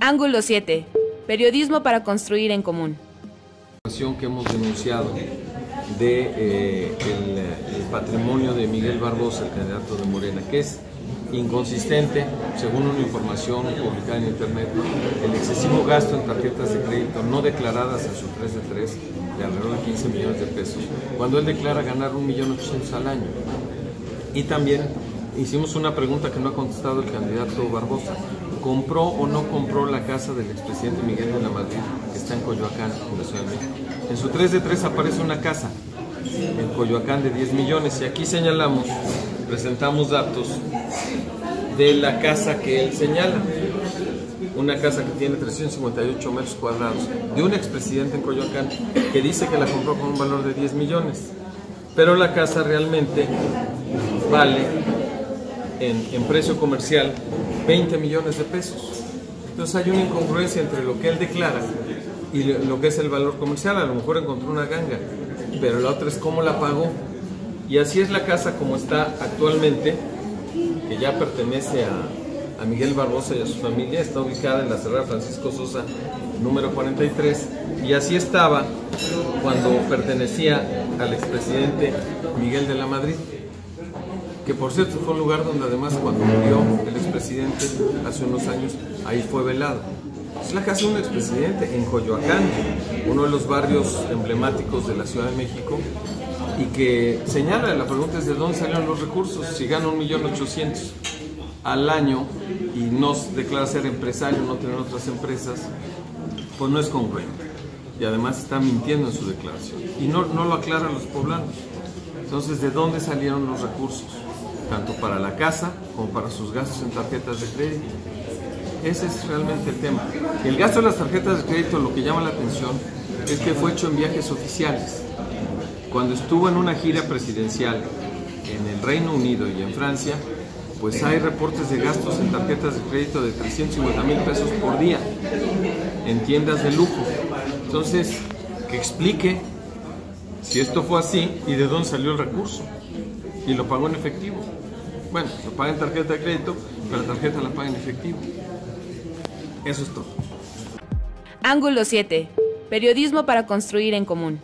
Ángulo 7. Periodismo para construir en común. que hemos denunciado de eh, el, el patrimonio de Miguel Barbosa, el candidato de Morena, que es inconsistente, según una información publicada en Internet, el excesivo gasto en tarjetas de crédito no declaradas en su 3 de 3 de alrededor de 15 millones de pesos, cuando él declara ganar 1.800.000 al año. Y también hicimos una pregunta que no ha contestado el candidato Barbosa. ¿Compró o no compró la casa del expresidente Miguel de la Madrid, que está en Coyoacán, en? En su 3 de 3 aparece una casa en Coyoacán de 10 millones y aquí señalamos, presentamos datos de la casa que él señala. Una casa que tiene 358 metros cuadrados, de un expresidente en Coyoacán que dice que la compró con un valor de 10 millones. Pero la casa realmente vale en, precio comercial 20 millones de pesos. Entonces hay una incongruencia entre lo que él declara y lo que es el valor comercial. A lo mejor encontró una ganga, pero la otra es cómo la pagó. Y así es la casa como está actualmente que ya pertenece a, a, Miguel Barbosa y a su familia, está ubicada en la Cerrada Francisco Sosa número 43 y así estaba cuando pertenecía al expresidente Miguel de la Madrid, que por cierto fue un lugar donde además cuando murió el expresidente hace unos años, ahí fue velado. Es la casa de un expresidente en Coyoacán, uno de los barrios emblemáticos de la Ciudad de México, y que señala, la pregunta es de dónde salieron los recursos, si gana un millón ochocientos al año y no declara ser empresario, no tener otras empresas, pues no es congruente. Y además está mintiendo en su declaración. Y no, no lo aclaran los poblanos. Entonces, ¿de dónde salieron los recursos? Tanto para la casa como para sus gastos en tarjetas de crédito. Ese es realmente el tema. El gasto de las tarjetas de crédito, lo que llama la atención, es que fue hecho en viajes oficiales cuando estuvo en una gira presidencial en el Reino Unido y en Francia, pues hay reportes de gastos en tarjetas de crédito de 350 mil pesos por día en tiendas de lujo. Entonces, que explique si esto fue así y de dónde salió el recurso. Y lo pagó en efectivo. Bueno, lo paga en tarjeta de crédito, pero la tarjeta la paga en efectivo. Eso es todo. Ángulo 7. Periodismo para construir en común.